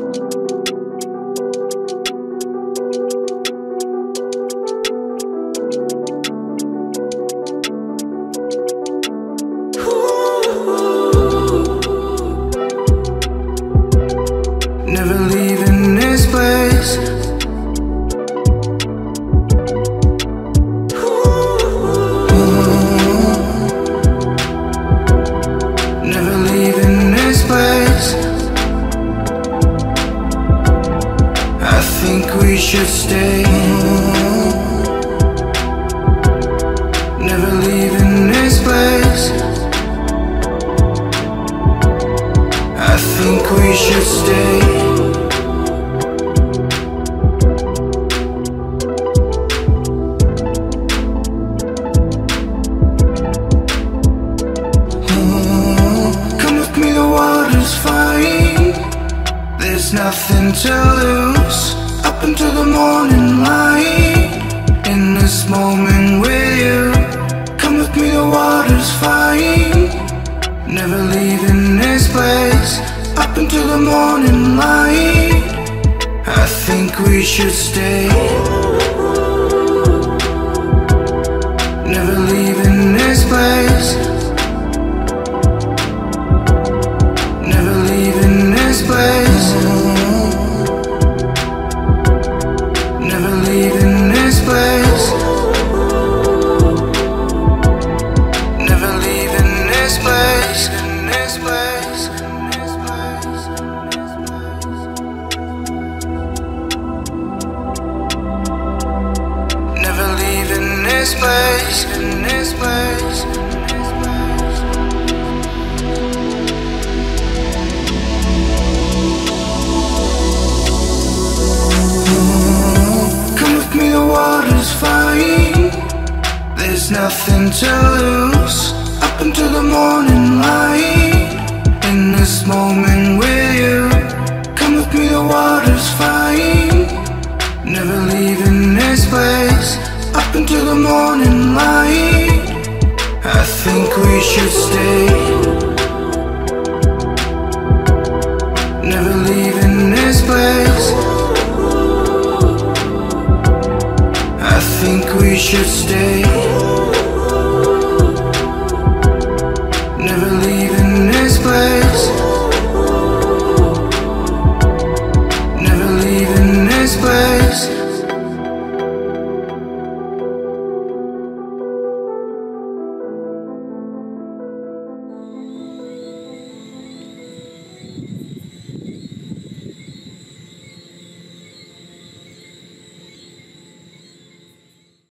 Never should stay. Never leaving this place. I think we should stay. Come with me, the water's fine. There's nothing to lose. Up until the morning light. In this moment with you. Come with me, the water's fine. Never leaving this place. Up until the morning light. I think we should stay. Never leaving this place. This place. In this place. In this place. Never leaving this place. In this place. In this place. Come with me, the water's fine. There's nothing to lose. Until the morning light. In this moment with you. Come with me, the water's fine. Never leaving this place. Up until the morning light. I think we should stay. Never leaving this place. I think we should stay.